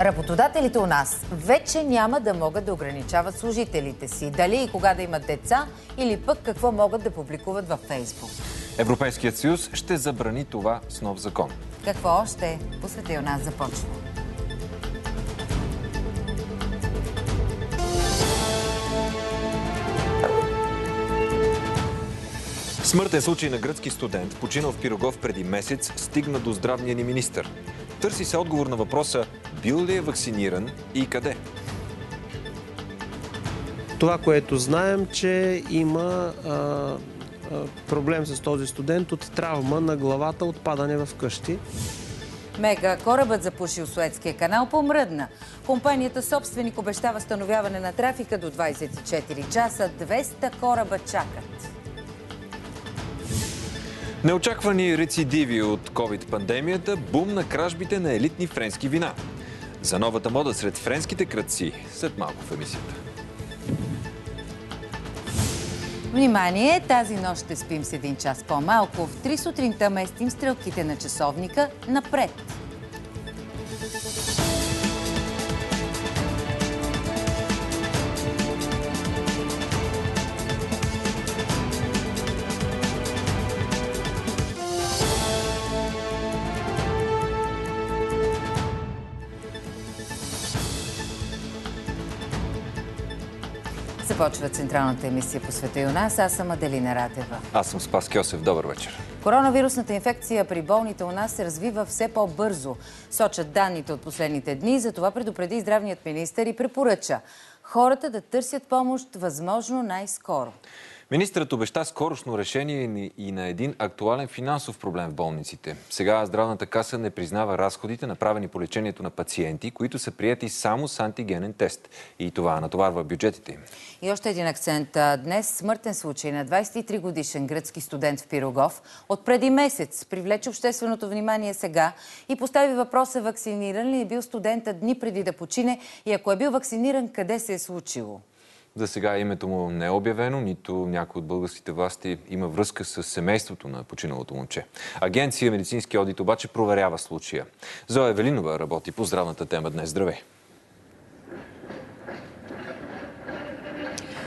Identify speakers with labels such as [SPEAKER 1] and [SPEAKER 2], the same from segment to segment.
[SPEAKER 1] Работодателите у нас вече няма да могат да ограничават служителите си. Дали и кога да имат деца или пък какво могат да публикуват във Фейсбук.
[SPEAKER 2] Европейският съюз ще забрани това с нов закон.
[SPEAKER 1] Какво още? Посвети у нас започва.
[SPEAKER 2] Смъртен случай на гръцки студент, починал в Пирогов преди месец, стигна до здравния ни министр. Търси се отговор на въпроса бил ли е вакциниран и къде.
[SPEAKER 3] Това, което знаем, че има а, а, проблем с този студент от травма на главата от падане в къщи.
[SPEAKER 1] Мега корабът запушил Суетския канал помръдна. Компанията собственик обещава възстановяване на трафика до 24 часа. 200 кораба чакат.
[SPEAKER 2] Неочаквани рецидиви от COVID-пандемията, бум на кражбите на елитни френски вина. За новата мода сред френските кръци, след малко в емисията.
[SPEAKER 1] Внимание! Тази нощ ще спим с един час по-малко. В 3 сутринта местим стрелките на часовника напред. Започва централната емисия по света и у нас. Аз съм Аделина Ратева.
[SPEAKER 2] Аз съм Спас Кьосев. Добър вечер.
[SPEAKER 1] Коронавирусната инфекция при болните у нас се развива все по-бързо. Сочат данните от последните дни. Затова предупреди здравният министър и препоръча хората да търсят помощ възможно най-скоро.
[SPEAKER 2] Министрът обеща скорошно решение и на един актуален финансов проблем в болниците. Сега здравната каса не признава разходите, направени по лечението на пациенти, които са прияти само с антигенен тест. И това натоварва бюджетите им.
[SPEAKER 1] И още един акцент. Днес смъртен случай на 23 годишен гръцки студент в Пирогов от преди месец привлече общественото внимание сега и постави въпроса вакциниран ли е бил студента дни преди да почине и ако е бил вакциниран, къде се е случило?
[SPEAKER 2] За сега името му не е обявено, нито някой от българските власти има връзка с семейството на починалото момче. Агенция Медицински одит обаче проверява случая. Зоя Велинова работи по здравната тема днес. Здравей!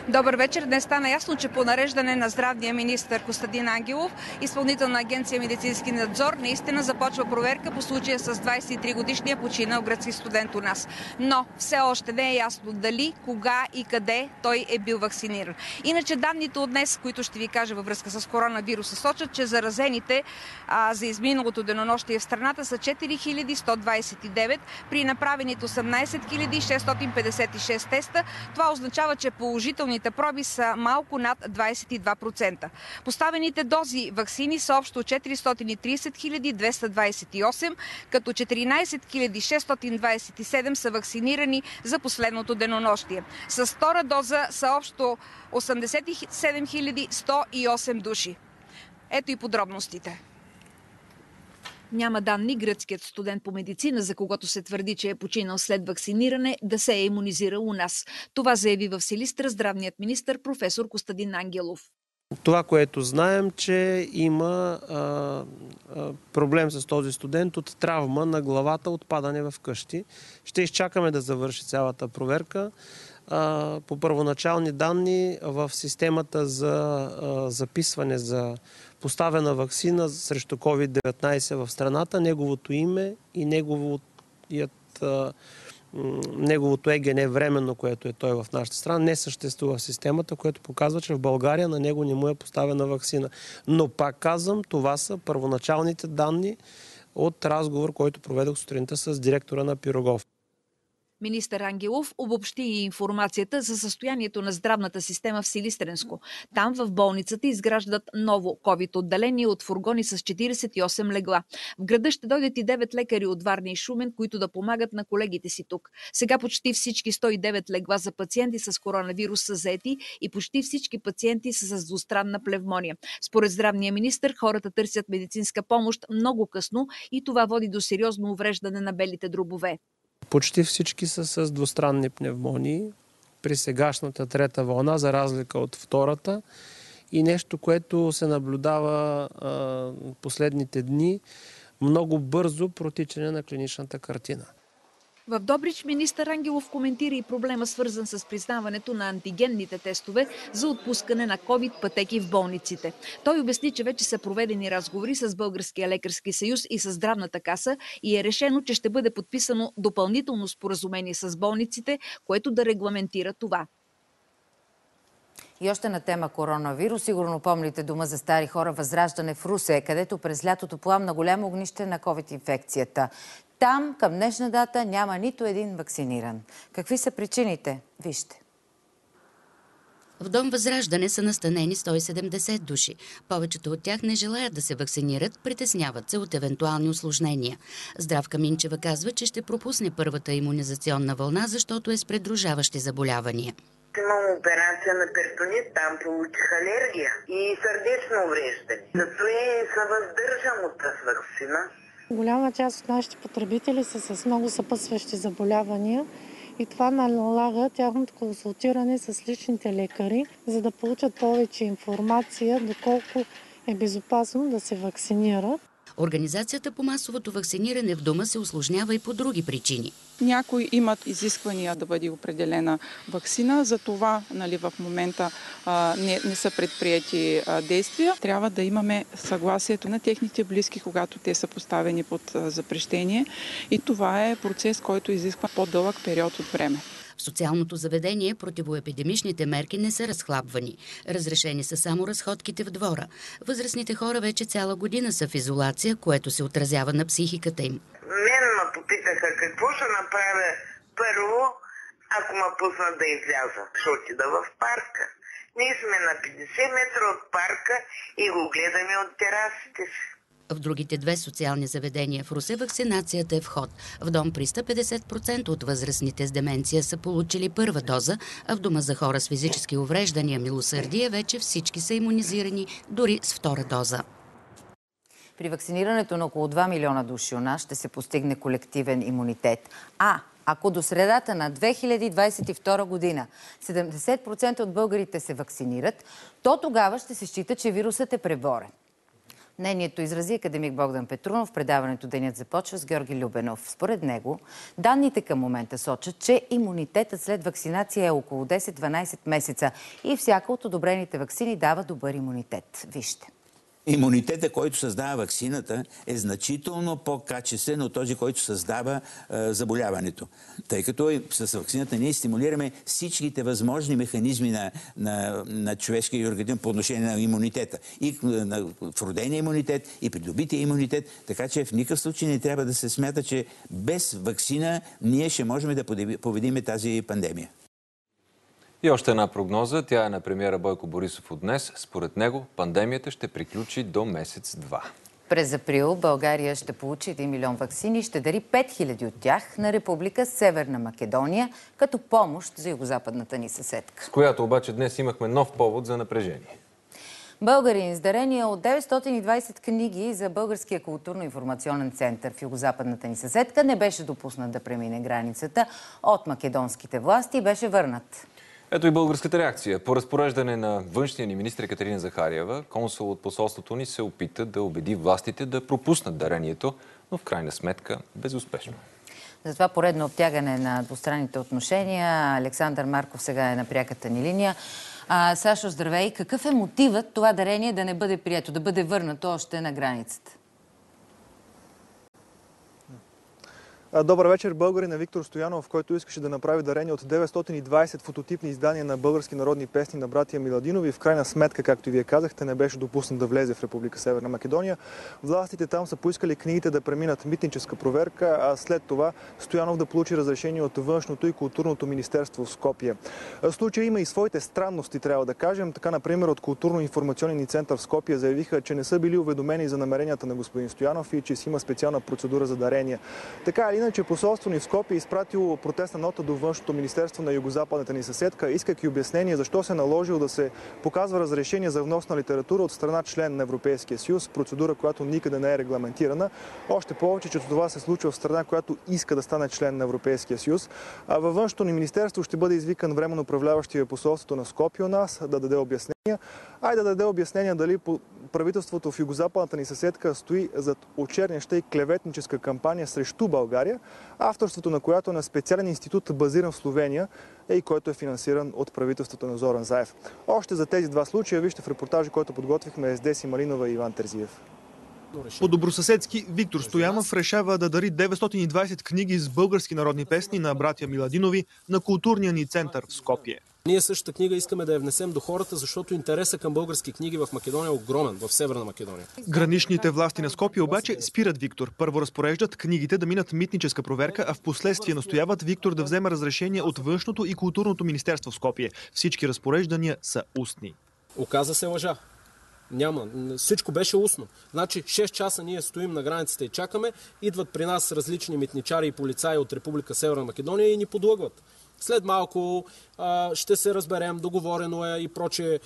[SPEAKER 4] Добър вечер. Днес стана ясно, че по нареждане на здравния министр Костадин Ангелов, изпълнителна агенция медицински надзор, наистина започва проверка по случая с 23-годишния починал гръцки студент у нас. Но все още не е ясно дали, кога и къде той е бил вакциниран. Иначе данните от днес, които ще ви кажа във връзка с коронавируса, сочат, че заразените а, за изминалото денонощие в страната са 4129 при направените 18 656 теста. Това означава, че положителни Пробните проби са малко над 22%. Поставените дози вакцини са общо 430 228, като 14 627 са вакцинирани за последното денонощие. С втора доза са общо 87 108 души. Ето и подробностите. Няма данни гръцкият студент по медицина, за когото се твърди, че е починал след вакциниране, да се е иммунизирал у нас. Това заяви в Силистра здравният министр професор Костадин Ангелов.
[SPEAKER 3] Това, което знаем, че има а, а, проблем с този студент от травма на главата от падане в къщи. Ще изчакаме да завърши цялата проверка. А, по първоначални данни в системата за записване за поставена вакцина срещу COVID-19 в страната, неговото име и неговият, неговото ЕГН временно, което е той в нашата страна, не съществува в системата, което показва, че в България на него не му е поставена вакцина. Но пак казвам, това са първоначалните данни от разговор, който проведох сутринта с директора на Пирогов.
[SPEAKER 4] Министър Ангелов обобщи и информацията за състоянието на здравната система в Силистренско. Там в болницата изграждат ново COVID-отделение от фургони с 48 легла. В града ще дойдат и 9 лекари от Варни и Шумен, които да помагат на колегите си тук. Сега почти всички 109 легла за пациенти с коронавирус са заети и почти всички пациенти са с двустранна плевмония. Според здравния министр, хората търсят медицинска помощ много късно и това води до сериозно увреждане на белите дробове.
[SPEAKER 3] Почти всички са с двустранни пневмонии при сегашната трета вълна, за разлика от втората. И нещо, което се наблюдава а, последните дни, много бързо протичане на клиничната картина.
[SPEAKER 4] В Добрич министър Ангелов коментира и проблема свързан с признаването на антигенните тестове за отпускане на COVID пътеки в болниците. Той обясни, че вече са проведени разговори с Българския лекарски съюз и с здравната каса и е решено, че ще бъде подписано допълнително споразумение с болниците, което да регламентира това.
[SPEAKER 1] И още на тема коронавирус. Сигурно помните дома за стари хора Възраждане в Русе, където през лятото пламна голямо огнище на COVID-инфекцията. Там към днешна дата няма нито един вакциниран. Какви са причините? Вижте.
[SPEAKER 5] В Дом Възраждане са настанени 170 души. Повечето от тях не желаят да се вакцинират, притесняват се от евентуални осложнения. Здравка Минчева казва, че ще пропусне първата иммунизационна вълна, защото е с предружаващи заболявания.
[SPEAKER 6] Имам операция на перитонит, там получих алергия и сърдечно увреждане. Зато и се въздържам от тази вакцина.
[SPEAKER 7] Голяма част от нашите потребители са с много съпътстващи заболявания и това налага тяхното консултиране с личните лекари, за да получат повече информация доколко е безопасно да се вакцинират.
[SPEAKER 5] Организацията по масовото вакциниране в дома се осложнява и по други причини.
[SPEAKER 8] Някои имат изисквания да бъде определена вакцина, за това нали, в момента а, не, не са предприяти а, действия. Трябва да имаме съгласието на техните близки, когато те са поставени под а, запрещение и това е процес, който изисква по-дълъг период от време.
[SPEAKER 5] Социалното заведение противоепидемичните мерки не са разхлабвани. Разрешени са само разходките в двора. Възрастните хора вече цяла година са в изолация, което се отразява на психиката им.
[SPEAKER 6] Мен ме попитаха какво ще направя първо, ако ме пуснат да изляза. Ще отида в парка. Ние сме на 50 метра от парка и го гледаме от терасите си.
[SPEAKER 5] В другите две социални заведения в Русе вакцинацията е в ход. В дом при 50% от възрастните с деменция са получили първа доза, а в дома за хора с физически увреждания Милосърдие вече всички са иммунизирани, дори с втора доза.
[SPEAKER 1] При вакцинирането на около 2 милиона души у нас ще се постигне колективен имунитет. А ако до средата на 2022 година 70% от българите се вакцинират, то тогава ще се счита, че вирусът е преборен. Мнението изрази академик Богдан Петрунов. Предаването Денят започва с Георги Любенов. Според него, данните към момента сочат, че имунитетът след вакцинация е около 10-12 месеца и всяка от одобрените вакцини дава добър имунитет. Вижте.
[SPEAKER 9] Имунитета, който създава вакцината, е значително по-качествен от този, който създава е, заболяването. Тъй като с вакцината ние стимулираме всичките възможни механизми на, на, на човешкия организъм по отношение на имунитета. И на вродения имунитет, и придобития имунитет. Така че в никакъв случай не трябва да се смята, че без вакцина ние ще можем да победиме тази пандемия.
[SPEAKER 2] И още една прогноза. Тя е на премиера Бойко Борисов от днес. Според него пандемията ще приключи до месец-два.
[SPEAKER 1] През април България ще получи 1 милион вакцини и ще дари 5000 от тях на Република Северна Македония като помощ за югозападната ни съседка.
[SPEAKER 2] С която обаче днес имахме нов повод за напрежение.
[SPEAKER 1] Българин с дарения от 920 книги за Българския културно-информационен център в югозападната ни съседка не беше допуснат да премине границата от македонските власти и беше върнат.
[SPEAKER 2] Ето и българската реакция. По разпореждане на външния ни министр Катерина Захариева, консул от посолството ни се опита да убеди властите да пропуснат дарението, но в крайна сметка безуспешно.
[SPEAKER 1] За това поредно обтягане на двустранните отношения. Александър Марков сега е на пряката ни линия. А, Сашо, здравей! Какъв е мотивът това дарение да не бъде прието, да бъде върнато още на границата?
[SPEAKER 10] Добър вечер, българи на Виктор Стоянов, който искаше да направи дарение от 920 фототипни издания на български народни песни на братия Миладинови. В крайна сметка, както и вие казахте, не беше допуснат да влезе в Република Северна Македония. Властите там са поискали книгите да преминат митническа проверка, а след това Стоянов да получи разрешение от външното и културното министерство в Скопие. Случай има и своите странности, трябва да кажем. Така, например, от културно-информационен център в Скопие заявиха, че не са били уведомени за намеренията на господин Стоянов и че си има специална процедура за дарение. Така Иначе посолство ни в Скопие е изпратило протестна нота до външното министерство на югозападната ни съседка, искайки обяснение защо се е наложил да се показва разрешение за внос на литература от страна член на Европейския съюз, процедура, която никъде не е регламентирана. Още повече, че това се случва в страна, която иска да стане член на Европейския съюз. А във външното ни министерство ще бъде извикан временно управляващия посолството на Скопие у нас да даде обяснение. Айде да даде обяснение дали правителството в югозападната ни съседка стои зад очерняща и клеветническа кампания срещу България, авторството на която е на специален институт, базиран в Словения и който е финансиран от правителството на Зоран Заев. Още за тези два случая вижте в репортажа, който подготвихме с Деси Малинова и Иван Терзиев. По-добросъседски Виктор Стоянов решава да дари 920 книги с български народни песни на братя Миладинови на културния ни център в Скопие.
[SPEAKER 11] Ние същата книга искаме да я внесем до хората, защото интереса към български книги в Македония е огромен, в Северна Македония.
[SPEAKER 10] Граничните власти на Скопие обаче спират Виктор. Първо разпореждат книгите да минат митническа проверка, а в последствие настояват Виктор да вземе разрешение от Външното и културното министерство в Скопие. Всички разпореждания са устни.
[SPEAKER 11] Оказа се лъжа. Няма. Всичко беше устно. Значи 6 часа ние стоим на границата и чакаме. Идват при нас различни митничари и полицаи от Република Северна Македония и ни подлъгват. След малко а, ще се разберем, договорено е и проче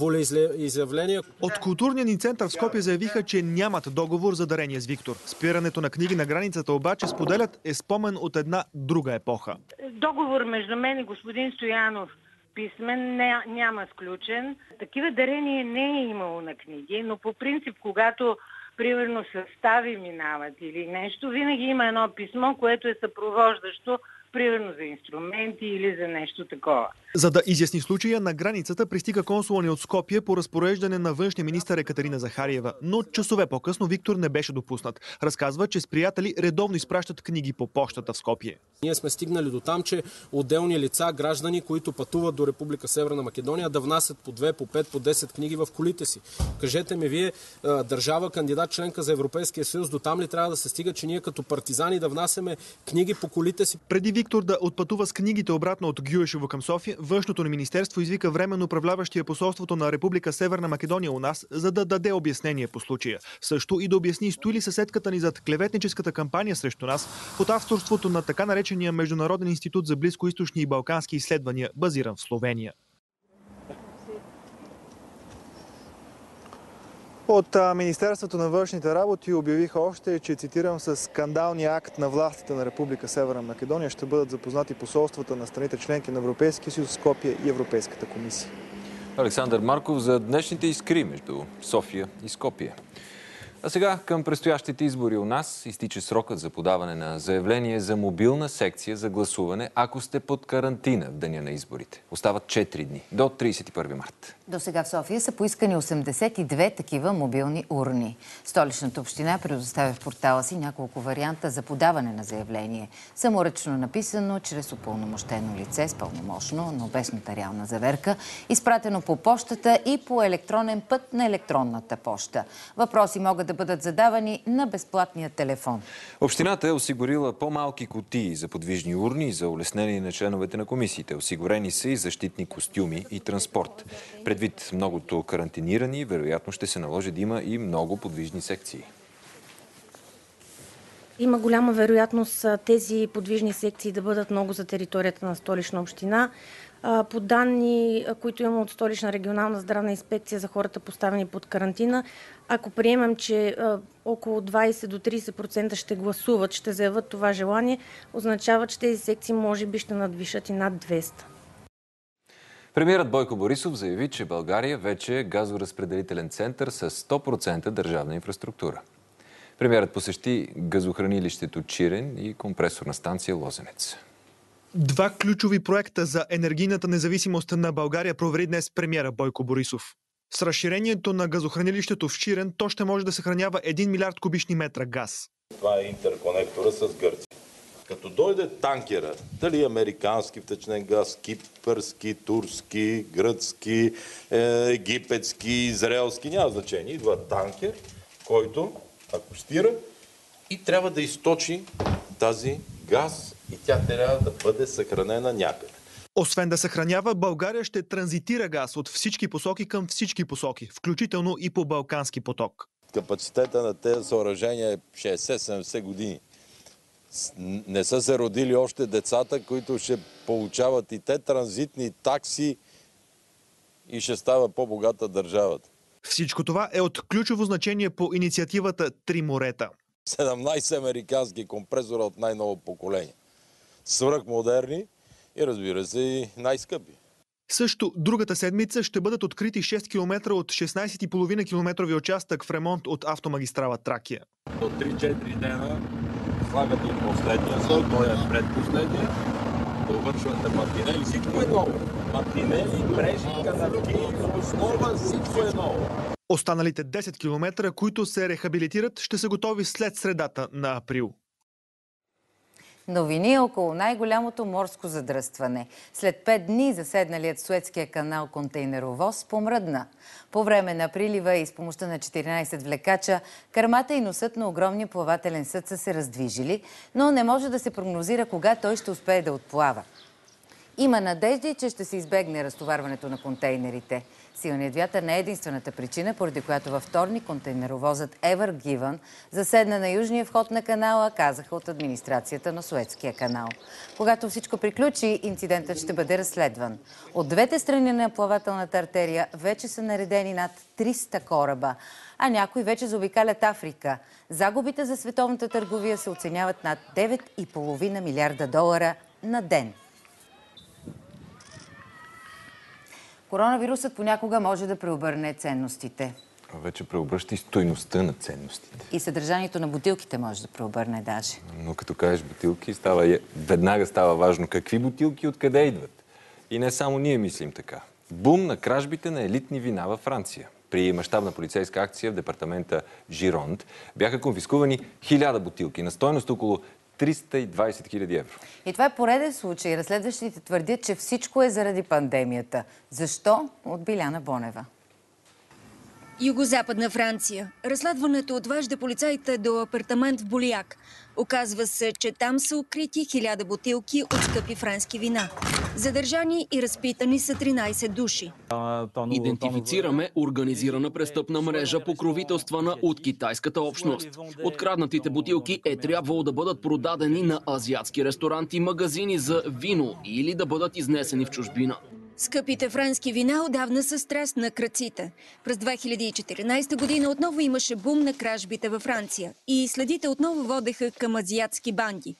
[SPEAKER 11] волеизявления.
[SPEAKER 10] От културния ни център в Скопие заявиха, че нямат договор за дарение с Виктор. Спирането на книги на границата обаче споделят е спомен от една друга епоха.
[SPEAKER 12] Договор между мен и господин Стоянов писмен не, няма сключен. Такива дарения не е имало на книги, но по принцип, когато примерно състави минават или нещо, винаги има едно писмо, което е съпровождащо примерно за инструменти или за нещо такова.
[SPEAKER 10] За да изясни случая, на границата пристига консула ни от Скопие по разпореждане на външния министър Екатерина Захариева. Но часове по-късно Виктор не беше допуснат. Разказва, че с приятели редовно изпращат книги по почтата в Скопие.
[SPEAKER 11] Ние сме стигнали до там, че отделни лица, граждани, които пътуват до Република Северна Македония, да внасят по 2, по 5, по 10 книги в колите си. Кажете ми, вие, държава, кандидат членка за Европейския съюз, до там ли трябва да се стига, че ние като партизани да внасяме книги по колите си?
[SPEAKER 10] Преди Виктор да отпътува с книгите обратно от Гюешево към София, Външното ни министерство извика временно управляващия посолството на Република Северна Македония у нас, за да даде обяснение по случая. Също и да обясни стои ли съседката ни зад клеветническата кампания срещу нас под авторството на така наречения Международен институт за близкоисточни и балкански изследвания, базиран в Словения. От Министерството на външните работи обявиха още, че цитирам с скандалния акт на властите на Република Северна Македония ще бъдат запознати посолствата на страните членки на Европейския съюз, Скопия и Европейската комисия.
[SPEAKER 2] Александър Марков за днешните искри между София и Скопия. А сега към предстоящите избори у нас изтича срокът за подаване на заявление за мобилна секция за гласуване, ако сте под карантина в деня на изборите. Остават 4 дни до 31 март.
[SPEAKER 1] До сега в София са поискани 82 такива мобилни урни. Столичната община предоставя в портала си няколко варианта за подаване на заявление. Саморъчно написано чрез упълномощено лице с пълномощно, но без нотариална заверка, изпратено по почтата и по електронен път на електронната поща. Въпроси могат да бъдат задавани на безплатния телефон.
[SPEAKER 2] Общината е осигурила по-малки кутии за подвижни урни за улеснение на членовете на комисиите. Осигурени са и защитни костюми и транспорт. Предвид многото карантинирани, вероятно ще се наложи да има и много подвижни секции.
[SPEAKER 13] Има голяма вероятност тези подвижни секции да бъдат много за територията на столична община. По данни, които имаме от столична регионална здравна инспекция за хората поставени под карантина, ако приемем, че около 20 до 30% ще гласуват, ще заявят това желание, означава, че тези секции може би ще надвишат и над 200.
[SPEAKER 2] Премьерът Бойко Борисов заяви, че България вече е газоразпределителен център с 100% държавна инфраструктура. Премьерът посещи газохранилището Чирен и компресорна станция Лозенец.
[SPEAKER 10] Два ключови проекта за енергийната независимост на България провери днес премьера Бойко Борисов. С разширението на газохранилището в Чирен, то ще може да съхранява 1 милиард кубични метра газ.
[SPEAKER 14] Това е интерконектора с Гърция. Като дойде танкера, дали американски втечнен газ, кипърски, турски, гръцки, е, египетски, израелски, няма значение. Идва танкер, който акустира и трябва да източи тази газ и тя трябва да бъде съхранена някъде.
[SPEAKER 10] Освен да съхранява, България ще транзитира газ от всички посоки към всички посоки, включително и по Балкански поток.
[SPEAKER 14] Капацитета на тези съоръжения е 60-70 години. Не са се родили още децата, които ще получават и те транзитни такси и ще става по-богата държавата.
[SPEAKER 10] Всичко това е от ключово значение по инициативата Три морета.
[SPEAKER 14] 17 американски компресора от най-ново поколение. Свръхмодерни и разбира се и най-скъпи.
[SPEAKER 10] Също другата седмица ще бъдат открити 6 км от 16,5 км участък в ремонт от автомагистрала Тракия.
[SPEAKER 14] До 3-4 дена слагате от последния слой, той е предпоследния, довършвате мартинели, всичко е ново. Мартинели, мрежи, канавки, основа, всичко е ново.
[SPEAKER 10] Останалите 10 км, които се рехабилитират, ще са готови след средата на април.
[SPEAKER 1] Новини около най-голямото морско задръстване. След пет дни заседналият Суетския канал контейнеровоз помръдна. По време на прилива и с помощта на 14 влекача, кърмата и носът на огромния плавателен съд са се раздвижили, но не може да се прогнозира кога той ще успее да отплава. Има надежди, че ще се избегне разтоварването на контейнерите. Силният вятър не е единствената причина, поради която във вторник контейнеровозът Ever Given заседна на южния вход на канала, казаха от администрацията на Суетския канал. Когато всичко приключи, инцидентът ще бъде разследван. От двете страни на плавателната артерия вече са наредени над 300 кораба, а някои вече заобикалят Африка. Загубите за световната търговия се оценяват над 9,5 милиарда долара на ден. Коронавирусът понякога може да преобърне ценностите.
[SPEAKER 2] Вече преобръща и стойността на ценностите.
[SPEAKER 1] И съдържанието на бутилките може да преобърне даже.
[SPEAKER 2] Но като кажеш бутилки, става, веднага става важно какви бутилки откъде идват. И не само ние мислим така. Бум на кражбите на елитни вина във Франция. При мащабна полицейска акция в департамента Жиронд бяха конфискувани хиляда бутилки на стойност около 320 хиляди евро.
[SPEAKER 1] И това е пореден случай. Разследващите твърдят, че всичко е заради пандемията. Защо? От Биляна Бонева.
[SPEAKER 15] Югозападна Франция. Разследването отвежда полицаите до апартамент в Болияк. Оказва се, че там са укрити хиляда бутилки от скъпи френски вина. Задържани и разпитани са 13 души.
[SPEAKER 16] Идентифицираме организирана престъпна мрежа, покровителствана от китайската общност. Откраднатите бутилки е трябвало да бъдат продадени на азиатски ресторанти, магазини за вино или да бъдат изнесени в чужбина.
[SPEAKER 15] Скъпите френски вина отдавна са страст на кръците. През 2014 година отново имаше бум на кражбите във Франция и следите отново водеха към азиатски банди.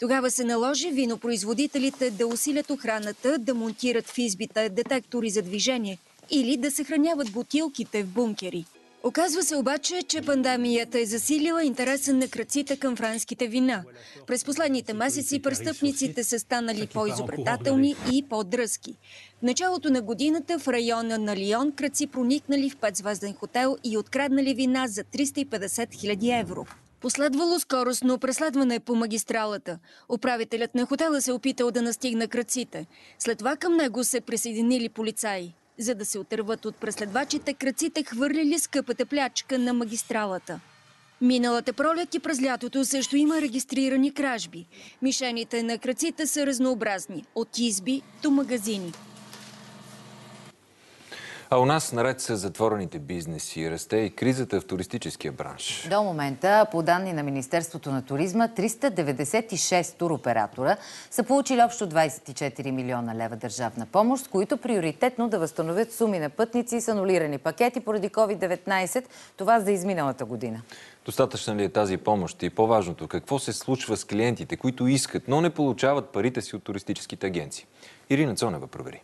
[SPEAKER 15] Тогава се наложи винопроизводителите да усилят охраната, да монтират в избите детектори за движение или да съхраняват бутилките в бункери. Оказва се обаче, че пандемията е засилила интереса на кръците към франските вина. През последните месеци престъпниците са станали по-изобретателни и по-дръзки. В началото на годината в района на Лион кръци проникнали в петзвезден хотел и откраднали вина за 350 000 евро. Последвало скоростно преследване по магистралата. Управителят на хотела се опитал да настигна кръците. След това към него се присъединили полицаи. За да се отърват от преследвачите, кръците хвърлили скъпата плячка на магистралата. Миналата пролет и през лятото също има регистрирани кражби. Мишените на кръците са разнообразни – от изби до магазини.
[SPEAKER 2] А у нас, наред с затворените бизнеси, расте и кризата в туристическия бранш.
[SPEAKER 1] До момента, по данни на Министерството на туризма, 396 туроператора са получили общо 24 милиона лева държавна помощ, с които приоритетно да възстановят суми на пътници с анулирани пакети поради COVID-19, това за изминалата година.
[SPEAKER 2] Достатъчна ли е тази помощ и по-важното, какво се случва с клиентите, които искат, но не получават парите си от туристическите агенции? Ирина Цонева провери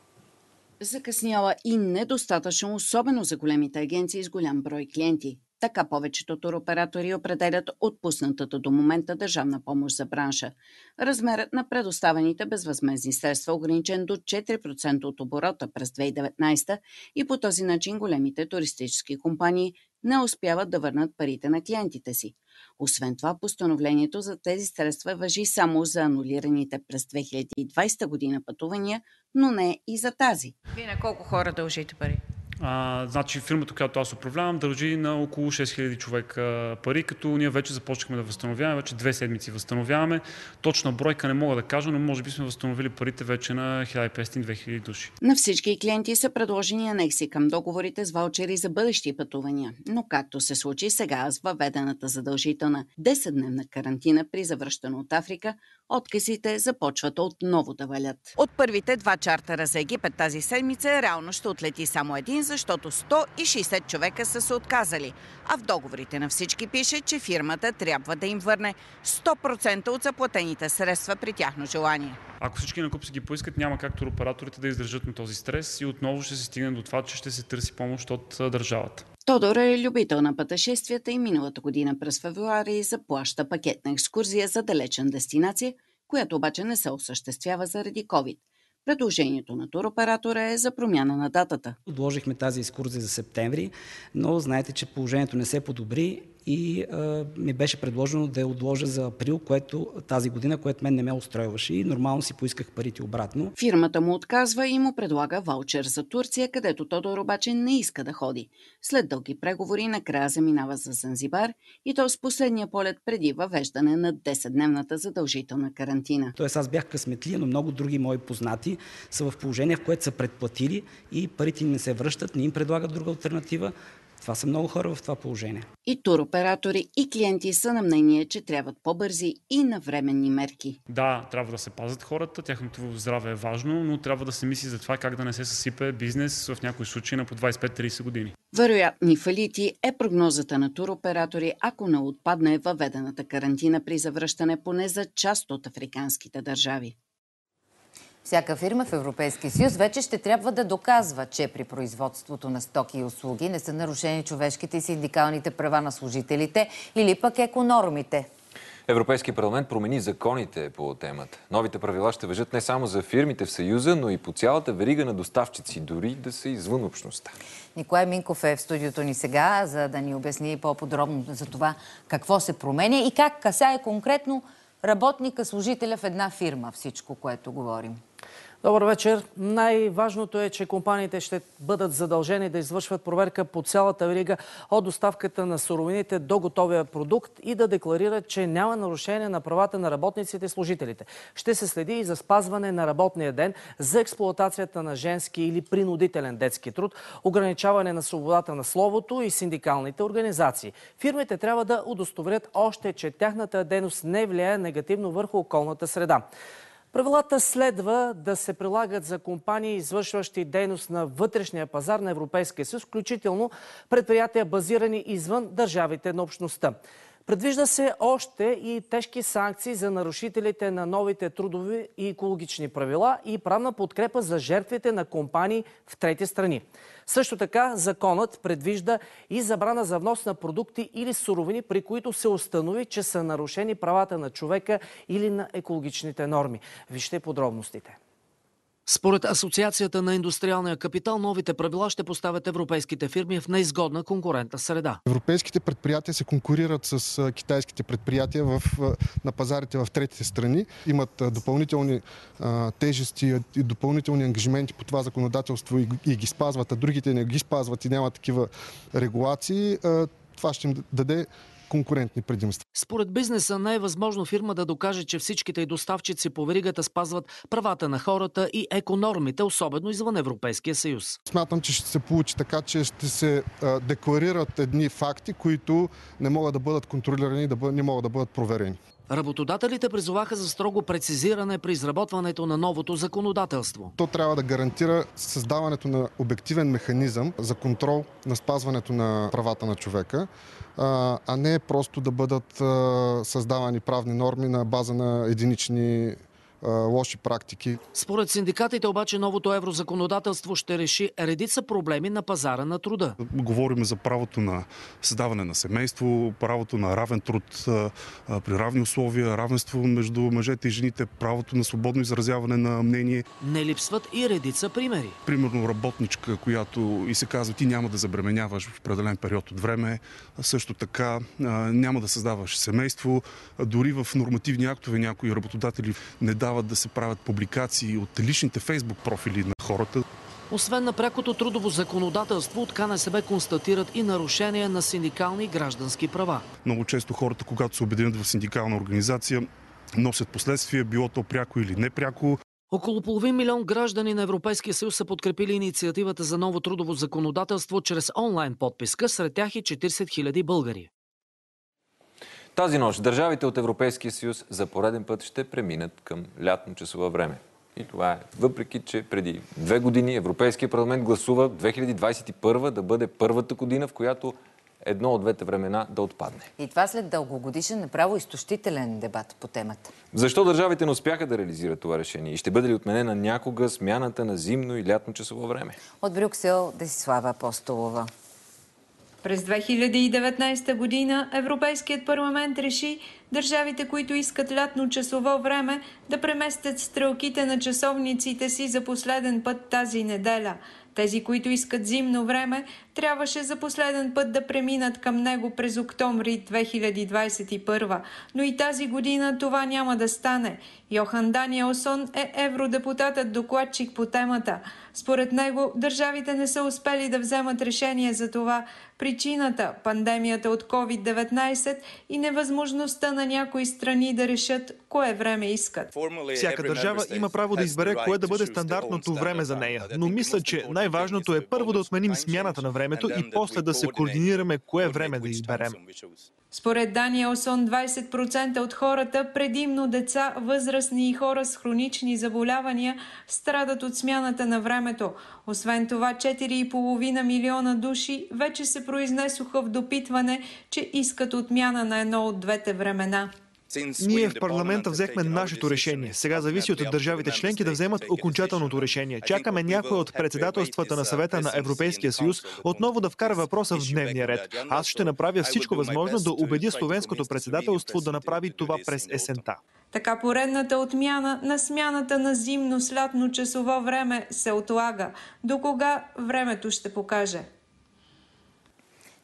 [SPEAKER 17] закъсняла и недостатъчно, особено за големите агенции с голям брой клиенти. Така повечето туроператори определят отпуснатата до момента държавна помощ за бранша. Размерът на предоставените безвъзмезни средства е ограничен до 4% от оборота през 2019 и по този начин големите туристически компании не успяват да върнат парите на клиентите си. Освен това, постановлението за тези средства въжи само за анулираните през 2020 година пътувания, но не и за тази.
[SPEAKER 15] Вие на колко хора дължите пари?
[SPEAKER 18] А, значи фирмата, която аз управлявам, дължи на около 6000 човека пари, като ние вече започнахме да възстановяваме, вече две седмици възстановяваме. Точна бройка не мога да кажа, но може би сме възстановили парите вече на 1500-2000 души.
[SPEAKER 17] На всички клиенти са предложени анекси към договорите с ваучери за бъдещи пътувания. Но както се случи сега с въведената задължителна 10-дневна карантина при завръщане от Африка, отказите започват отново да валят.
[SPEAKER 19] От първите два чартера за Египет тази седмица реално ще отлети само един,
[SPEAKER 17] защото 160 човека са се отказали, а в договорите на всички пише, че фирмата трябва да им върне 100% от заплатените средства при тяхно желание.
[SPEAKER 18] Ако всички накупи си ги поискат, няма как туроператорите да издържат на този стрес и отново ще се стигне до това, че ще се търси помощ от държавата.
[SPEAKER 17] Тодор е любител на пътешествията и миналата година през февруари заплаща пакетна екскурзия за далечен дестинация, която обаче не се осъществява заради COVID. Предложението на туроператора е за промяна на датата.
[SPEAKER 19] Отложихме тази екскурзия за септември, но знаете, че положението не се подобри и а, ми беше предложено да я отложа за април, което тази година, което мен не ме устроиваше и нормално си поисках парите обратно.
[SPEAKER 17] Фирмата му отказва и му предлага ваучер за Турция, където Тодор обаче не иска да ходи. След дълги преговори накрая заминава за Занзибар и то с последния полет преди въвеждане на 10-дневната задължителна карантина.
[SPEAKER 19] Тоест аз бях късметлия, но много други мои познати са в положение, в което са предплатили и парите не се връщат, не им предлагат друга альтернатива. Това са много хора в това положение.
[SPEAKER 17] И туроператори, и клиенти са на мнение, че трябват по-бързи и навременни мерки.
[SPEAKER 18] Да, трябва да се пазят хората, тяхното здраве е важно, но трябва да се мисли за това как да не се съсипе бизнес в някои случаи на по 25-30 години.
[SPEAKER 17] Вероятни фалити е прогнозата на туроператори, ако не отпадне въведената карантина при завръщане поне за част от африканските държави.
[SPEAKER 1] Всяка фирма в Европейския съюз вече ще трябва да доказва, че при производството на стоки и услуги не са нарушени човешките и синдикалните права на служителите или пък еконормите.
[SPEAKER 2] Европейски парламент промени законите по темата. Новите правила ще въжат не само за фирмите в Съюза, но и по цялата верига на доставчици, дори да са извън общността.
[SPEAKER 1] Николай Минков е в студиото ни сега, за да ни обясни по-подробно за това какво се променя и как касае конкретно работника, служителя в една фирма, всичко, което говорим.
[SPEAKER 20] Добър вечер. Най-важното е, че компаниите ще бъдат задължени да извършват проверка по цялата верига от доставката на суровините до готовия продукт и да декларират, че няма нарушение на правата на работниците и служителите. Ще се следи и за спазване на работния ден, за експлуатацията на женски или принудителен детски труд, ограничаване на свободата на словото и синдикалните организации. Фирмите трябва да удостоверят още, че тяхната дейност не влияе негативно върху околната среда. Правилата следва да се прилагат за компании, извършващи дейност на вътрешния пазар на Европейския съюз, включително предприятия базирани извън държавите на общността. Предвижда се още и тежки санкции за нарушителите на новите трудови и екологични правила и правна подкрепа за жертвите на компании в трети страни. Също така законът предвижда и забрана за внос на продукти или суровини, при които се установи, че са нарушени правата на човека или на екологичните норми. Вижте подробностите.
[SPEAKER 21] Според Асоциацията на индустриалния капитал, новите правила ще поставят европейските фирми в неизгодна конкурентна среда.
[SPEAKER 22] Европейските предприятия се конкурират с китайските предприятия в, на пазарите в третите страни. Имат допълнителни а, тежести и допълнителни ангажименти по това законодателство и, и ги спазват, а другите не ги спазват и нямат такива регулации. А, това ще им даде конкурентни предимства.
[SPEAKER 21] Според бизнеса не е възможно фирма да докаже, че всичките и доставчици по веригата спазват правата на хората и еконормите, особено извън Европейския съюз.
[SPEAKER 22] Смятам, че ще се получи така, че ще се декларират едни факти, които не могат да бъдат контролирани, да не могат да бъдат проверени.
[SPEAKER 21] Работодателите призоваха за строго прецизиране при изработването на новото законодателство.
[SPEAKER 22] То трябва да гарантира създаването на обективен механизъм за контрол на спазването на правата на човека, а не просто да бъдат създавани правни норми на база на единични лоши практики.
[SPEAKER 21] Според синдикатите обаче новото еврозаконодателство ще реши редица проблеми на пазара на труда.
[SPEAKER 23] Говорим за правото на създаване на семейство, правото на равен труд при равни условия, равенство между мъжете и жените, правото на свободно изразяване на мнение.
[SPEAKER 21] Не липсват и редица примери.
[SPEAKER 23] Примерно работничка, която и се казва ти няма да забременяваш в определен период от време, също така няма да създаваш семейство, дори в нормативни актове някои работодатели не дават дават да се правят публикации от личните фейсбук профили на хората.
[SPEAKER 21] Освен на прякото трудово законодателство, от КНСБ констатират и нарушения на синдикални и граждански права.
[SPEAKER 23] Много често хората, когато се обединят в синдикална организация, носят последствия, било то пряко или непряко.
[SPEAKER 21] Около половин милион граждани на Европейския съюз са подкрепили инициативата за ново трудово законодателство чрез онлайн подписка, сред тях и 40 000 българи.
[SPEAKER 2] Тази нощ държавите от Европейския съюз за пореден път ще преминат към лятно часова време. И това е въпреки, че преди две години Европейския парламент гласува 2021 да бъде първата година, в която едно от двете времена да отпадне.
[SPEAKER 1] И това след дългогодишен, направо изтощителен дебат по темата.
[SPEAKER 2] Защо държавите не успяха да реализират това решение? И ще бъде ли отменена някога смяната на зимно и лятно часово време?
[SPEAKER 1] От Брюксел Десислава Апостолова.
[SPEAKER 24] През 2019 година Европейският парламент реши държавите, които искат лятно часово време, да преместят стрелките на часовниците си за последен път тази неделя. Тези, които искат зимно време, трябваше за последен път да преминат към него през октомври 2021. Но и тази година това няма да стане. Йохан Даниелсон е евродепутатът докладчик по темата. Според него, държавите не са успели да вземат решение за това. Причината – пандемията от COVID-19 и невъзможността на някои страни да решат кое време искат.
[SPEAKER 10] Всяка държава има право да избере кое да бъде стандартното време за нея. Но мисля, че най-важното е първо да отменим смяната на времето и после да се координираме кое време да изберем.
[SPEAKER 24] Според Даниелсон, 20% от хората, предимно деца, възрастни и хора с хронични заболявания, страдат от смяната на времето. Освен това, 4,5 милиона души вече се произнесоха в допитване, че искат отмяна на едно от двете времена.
[SPEAKER 10] Ние в парламента взехме нашето решение. Сега зависи от държавите членки да вземат окончателното решение. Чакаме някой от председателствата на съвета на Европейския съюз отново да вкара въпроса в дневния ред. Аз ще направя всичко възможно да убедя словенското председателство да направи това през есента.
[SPEAKER 24] Така поредната отмяна на смяната на зимно с лятно часово време се отлага. До кога времето ще покаже.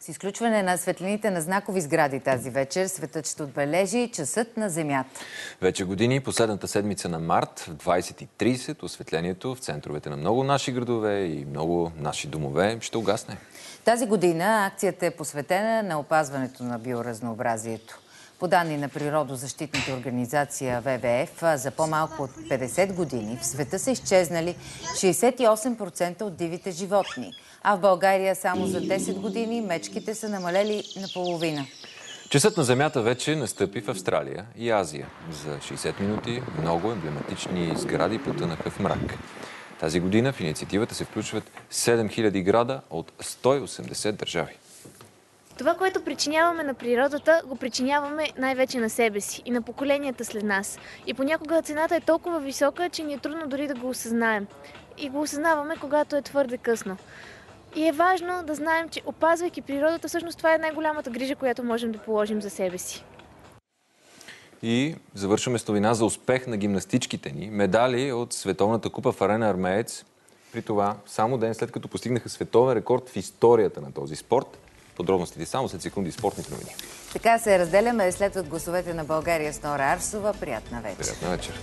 [SPEAKER 1] С изключване на светлините на знакови сгради тази вечер, светът ще отбележи часът на Земята.
[SPEAKER 2] Вече години, последната седмица на март, в 20.30, осветлението в центровете на много наши градове и много наши домове ще угасне.
[SPEAKER 1] Тази година акцията е посветена на опазването на биоразнообразието. По данни на природозащитната организация ВВФ, за по-малко от 50 години в света са изчезнали 68% от дивите животни, а в България само за 10 години мечките са намалели наполовина.
[SPEAKER 2] Часът на Земята вече настъпи в Австралия и Азия. За 60 минути много емблематични сгради потънаха в мрак. Тази година в инициативата се включват 7000 града от 180 държави.
[SPEAKER 25] Това, което причиняваме на природата, го причиняваме най-вече на себе си и на поколенията след нас. И понякога цената е толкова висока, че ни е трудно дори да го осъзнаем. И го осъзнаваме, когато е твърде късно. И е важно да знаем, че опазвайки природата, всъщност това е най-голямата грижа, която можем да положим за себе си.
[SPEAKER 2] И завършваме с новина за успех на гимнастичките ни. Медали от Световната купа в арена Армеец. При това, само ден след като постигнаха световен рекорд в историята на този спорт. Подробностите само след секунди спортните новини.
[SPEAKER 1] Така се разделяме след от гласовете на България с Нора Арсова. Приятна вечер.
[SPEAKER 2] Приятна вечер.